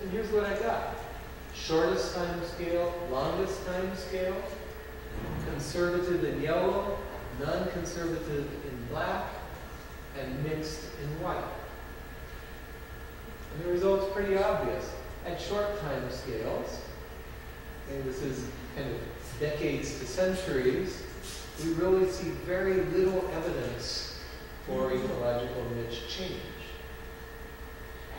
And here's what I got. Shortest time scale, longest time scale, conservative in yellow, non-conservative in black, and mixed in white. And the result's pretty obvious. At short time scales, and this is kind of decades to centuries, we really see very little evidence for ecological niche change.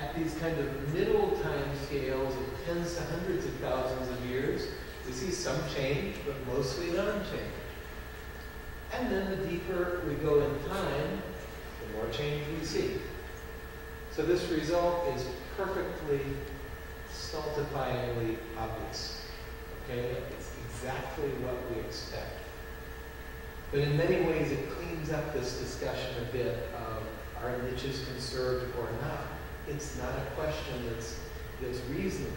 At these kind of middle time scales of tens to hundreds of thousands of years, we see some change, but mostly non-change. And then the deeper we go in time, the more change we see. So this result is perfectly stultifyingly obvious. Okay? It's exactly what we expect. But in many ways, it cleans up this discussion a bit of are niches conserved or not. It's not a question that's, that's reasonable.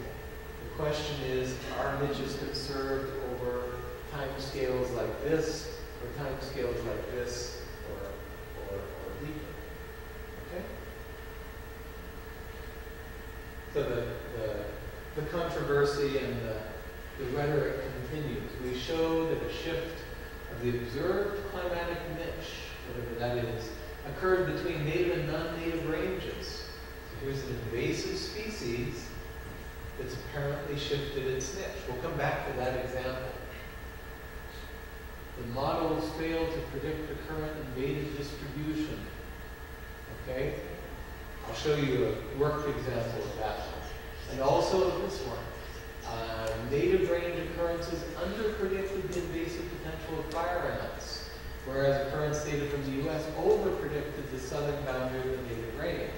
The question is, are niches conserved over time scales like this, or time scales like this, or, or, or deeper? Okay? So the, the, the controversy and the, the rhetoric continues. We show that a shift of the observed climatic niche, whatever that is, occurred between native and non-native ranges. Here's an invasive species that's apparently shifted its niche. We'll come back to that example. The models fail to predict the current invasive distribution. Okay? I'll show you a worked example of that one. And also of this one. Uh, native range occurrences underpredicted the invasive potential of fire ants, whereas occurrence data from the U.S. overpredicted the southern boundary of the native range.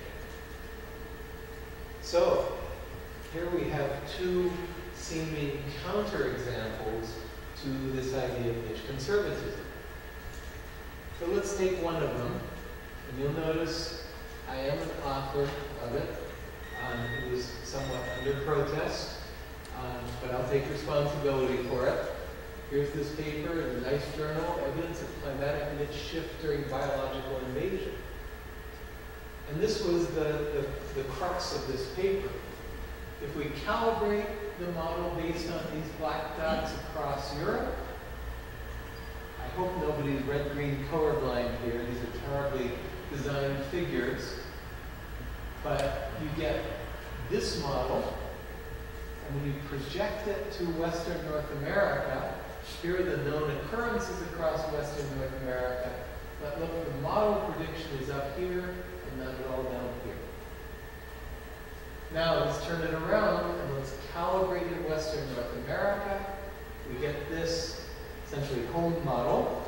So, here we have two seeming counterexamples to this idea of niche conservatism. So let's take one of them, and you'll notice I am an author of it. Um, it was somewhat under protest, um, but I'll take responsibility for it. Here's this paper in the NICE journal, Evidence of Climatic Niche Shift During Biological Invasion. And this was the, the, the crux of this paper. If we calibrate the model based on these black dots across Europe, I hope nobody's red-green colorblind here. These are terribly designed figures. But you get this model, and when you project it to Western North America, here are the known occurrences across Western North America. But look, the model prediction is up here, and not at all down here. Now let's turn it around and let's calibrate in Western North America. We get this essentially home model,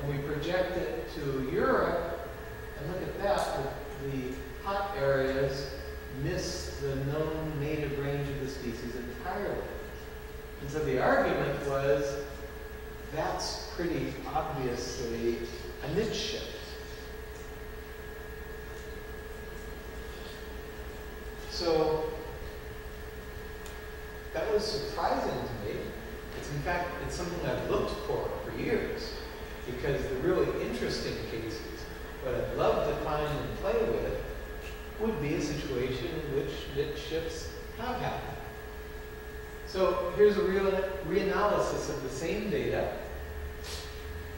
and we project it to Europe, and look at that, the, the hot areas miss the known native range of the species entirely. And so the argument was that's pretty obviously a niche shift. So that surprising to me. It's in fact, it's something I've looked for for years because the really interesting cases, what I'd love to find and play with, would be a situation in which niche shifts have happened. So here's a real reanalysis of the same data.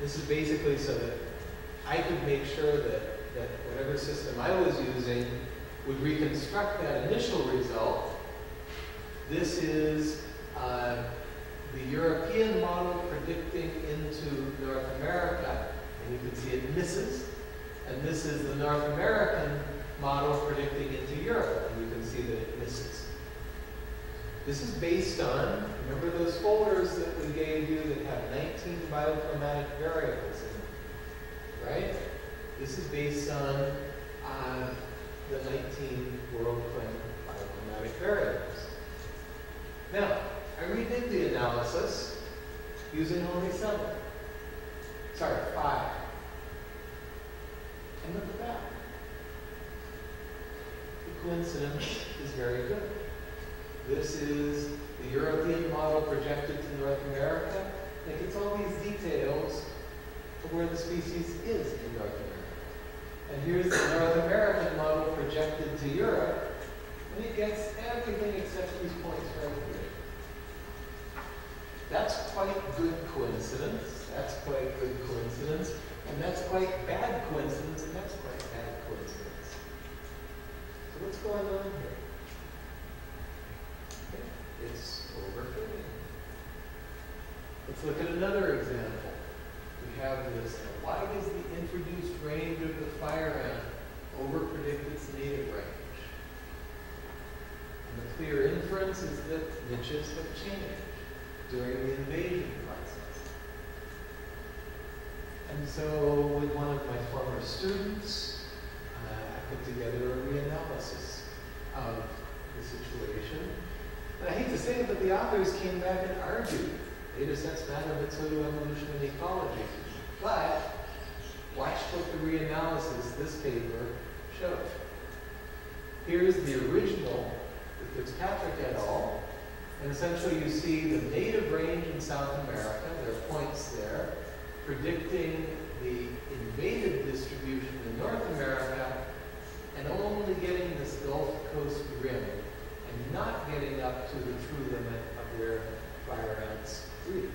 This is basically so that I could make sure that, that whatever system I was using would reconstruct that initial result. This is uh, the European model predicting into North America, and you can see it misses. And this is the North American model predicting into Europe, and you can see that it misses. This is based on, remember those folders that we gave you that have 19 bioclimatic variables in them, right? This is based on uh, the 19 world bioclimatic variables. Now, I redid the analysis using only seven. Sorry, five. And look at that The coincidence is very good. This is the European model projected to North America. It gets all these details of where the species is in North America. And here's the North American model projected to Europe, and it gets everything except these points right quite good coincidence. That's quite good coincidence. And that's quite bad coincidence, and that's quite bad coincidence. So what's going on here? Okay, It's overfitting. Let's look at another example. We have this, why does the introduced range of the fire ant overpredict its native range? And the clear inference is that niches have changed during the invasion process. And so with one of my former students, uh, I put together a reanalysis of the situation. And I hate to say it, but the authors came back and argued data sets matter, but so do evolution and ecology. But watch what the reanalysis this paper showed. Here's the original with Fitzpatrick et al. And essentially you see the native range in South America, there are points there, predicting the invaded distribution in North America, and only getting this Gulf Coast rim, and not getting up to the true limit of where fire ants reach.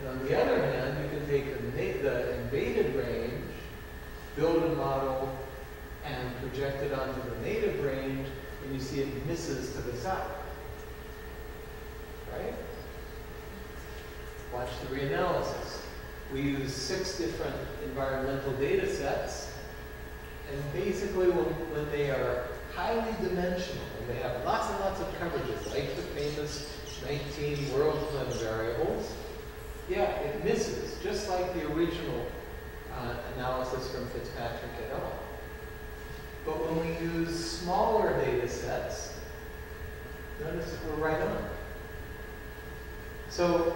And on the other hand, you can take the, the invaded range, build a model, and project it onto the native range, and you see it misses to the south. Right? Watch the reanalysis. We use six different environmental data sets, and basically when, when they are highly dimensional, and they have lots and lots of coverages, like the famous 19 world clim variables, yeah, it misses, just like the original uh, analysis from Fitzpatrick et al. But when we use smaller data sets, notice we're right on. So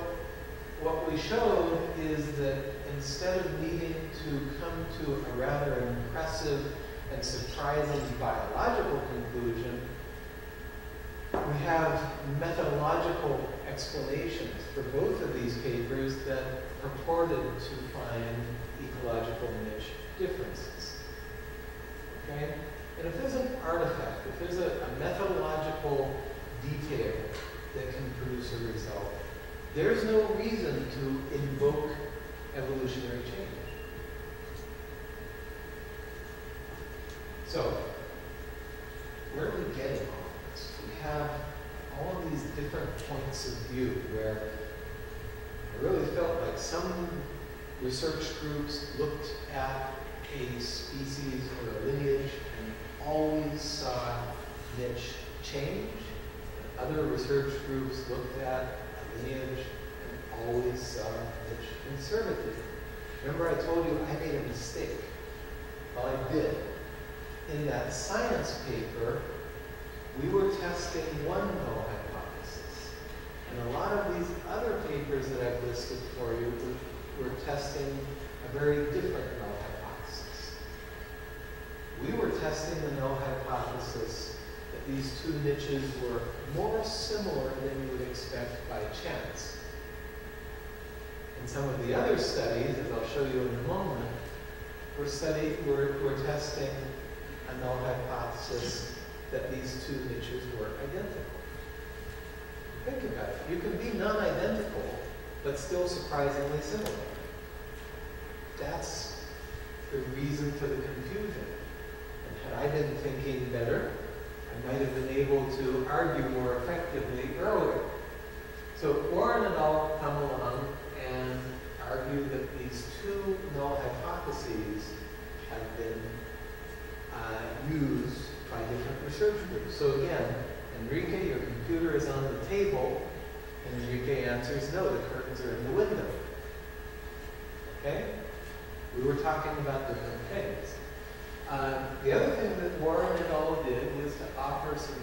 what we showed is that instead of needing to come to a rather impressive and surprising biological conclusion, we have methodological explanations for both of these papers that purported to find ecological niche differences. Okay? And if there's an artifact, if there's a, a methodological detail that can produce a result, there's no reason to invoke evolutionary change. So, where are we getting all this? We have all of these different points of view where I really felt like some research groups looked at a species or a lineage and always saw niche change. Other research groups looked at lineage and always saw niche conservatism. Remember I told you I made a mistake? Well, I did. In that science paper, we were testing one null hypothesis. And a lot of these other papers that I've listed for you were, were testing a very different null hypothesis. We were testing the null hypothesis these two niches were more similar than you would expect by chance. In some of the other studies, as I'll show you in a moment, we're, study, we're, we're testing a null hypothesis that these two niches were identical. Think about it. You can be non-identical, but still surprisingly similar. That's the reason for the confusion. And had I been thinking better, I might have been able to argue more effectively earlier. So Warren and all come along and argue that these two null hypotheses have been uh, used by different research groups. So again, Enrique, your computer is on the table, and Enrique answers, no, the curtains are in the window. Okay? We were talking about different things. Uh, the other thing that Warren et al. did was to offer some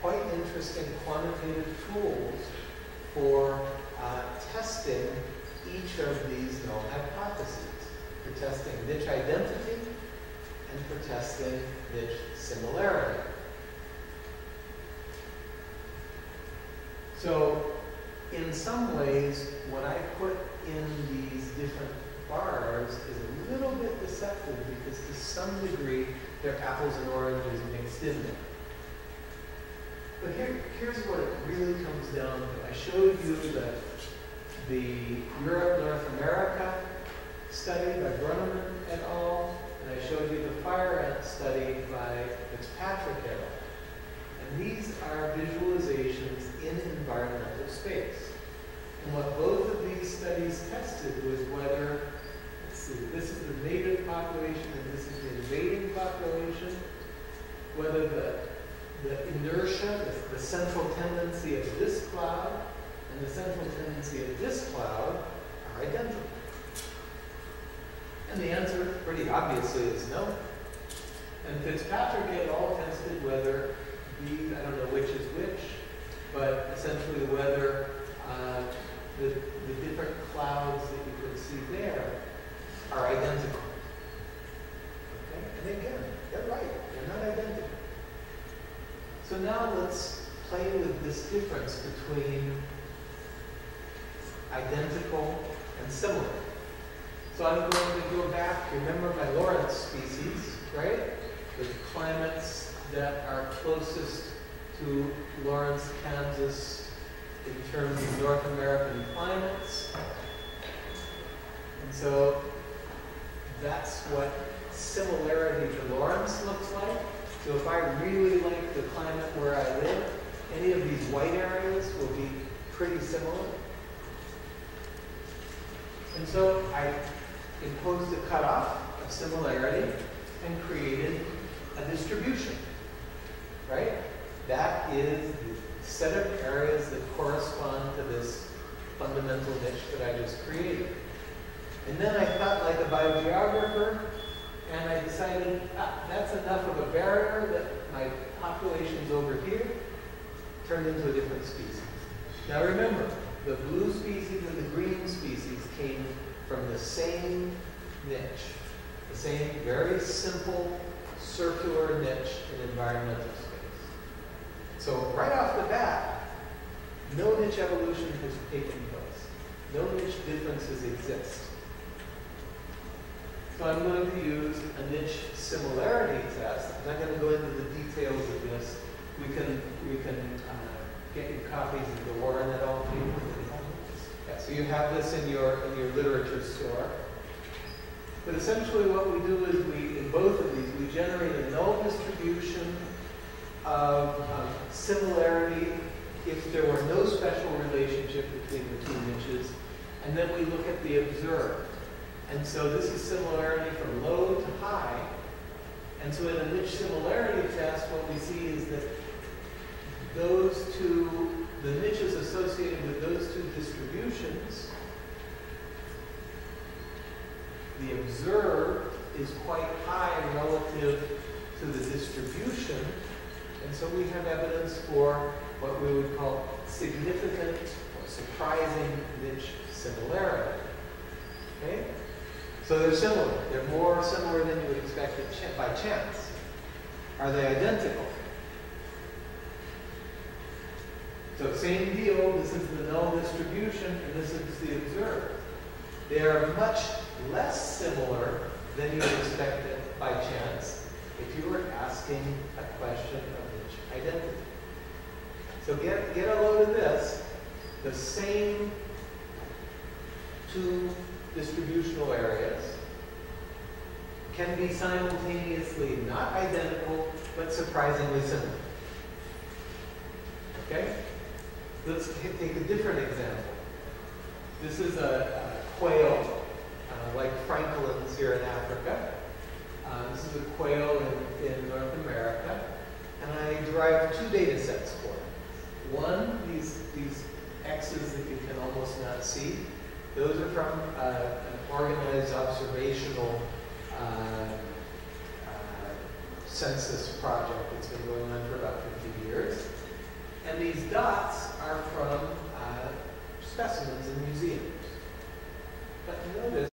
quite interesting quantitative tools for uh, testing each of these null hypotheses, for testing niche identity and for testing niche similarity. So in some ways, what I put in these different bars is a little bit deceptive because to some degree, they're apples and oranges mixed in there. But here, here's what it really comes down to. I showed you the, the Europe, North America study by Broennimann et al., and I showed you the fire ant study by Fitzpatrick et al. And these are visualizations in environmental space. And what both of these studies tested was whether, this is the native population and this is the invading population, whether the, the inertia, the, the central tendency of this cloud and the central tendency of this cloud are identical. And the answer, pretty obviously, is no. And Fitzpatrick et al. tested whether these, I don't know which is which, but essentially whether uh, the, the different clouds that you could see there are identical. Okay? And again, they're right. They're not identical. So now let's play with this difference between identical and similar. So I'm going to go back, remember my Lawrence species, right? The climates that are closest to Lawrence, Kansas in terms of North American climates. And so that's what similarity to Lawrence looks like. So if I really like the climate where I live, any of these white areas will be pretty similar. And so I imposed a cutoff of similarity and created a distribution, right? That is the set of areas that correspond to this fundamental niche that I just created. And then I thought like a biogeographer, and I decided ah, that's enough of a barrier that my population's over here, turned into a different species. Now remember, the blue species and the green species came from the same niche, the same very simple circular niche in environmental space. So right off the bat, no niche evolution has taken place. No niche differences exist. So I'm going to use a niche similarity test. I'm not going to go into the details of this. We can, we can uh, get you copies of the Warren et al. paper. Yeah, so you have this in your, in your literature store. But essentially what we do is we, in both of these, we generate a null distribution of um, similarity if there were no special relationship between the two niches, and then we look at the observed. And so this is similarity from low to high. And so in a niche similarity test, what we see is that those two, the niches associated with those two distributions, the observed is quite high relative to the distribution. And so we have evidence for what we would call significant or surprising niche similarity. Okay? So they're similar. They're more similar than you would expect by chance. Are they identical? So same deal, this is the null distribution, and this is the observed. They are much less similar than you would expect by chance if you were asking a question of niche identity. So get, get a load of this. The same two distributional areas can be simultaneously not identical, but surprisingly similar. Okay? Let's take a different example. This is a, a quail, uh, like francolins here in Africa. Uh, this is a quail in, in North America. And I derived two data sets for it. One, these, these X's that you can almost not see, those are from uh, an organized observational uh, uh, census project that's been going on for about 50 years. And these dots are from uh, specimens in museums. But notice